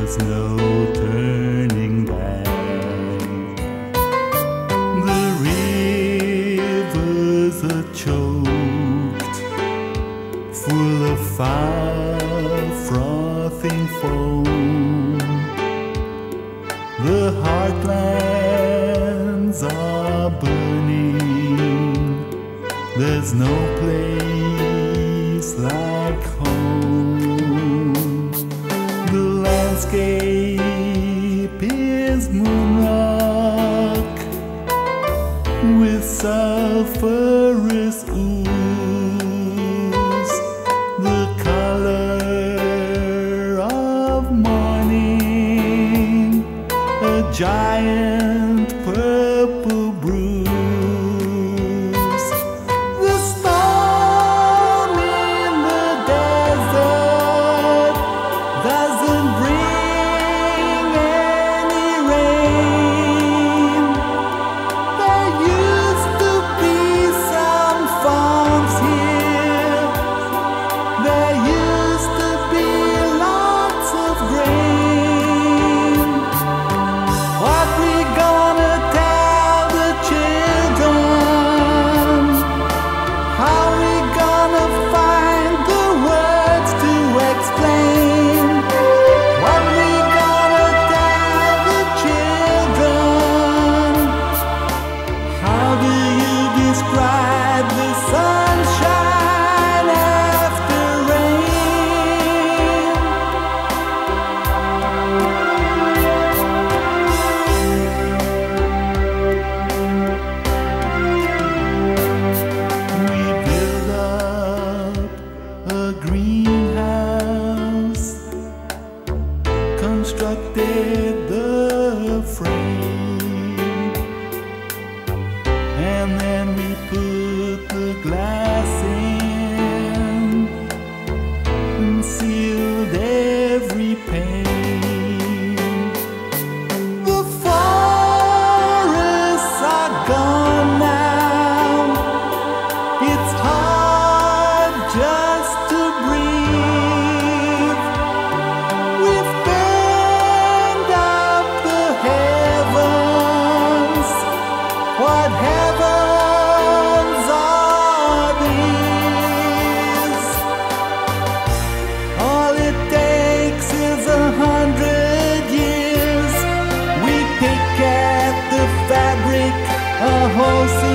there's no turning back. The rivers are choked, full of fire, frothing foam. The heartlands are burning, there's no place. escape is moonrock with sulphurous ooze, the color of morning, a giant pearl. constructed the frame. And then we put the glass in. whole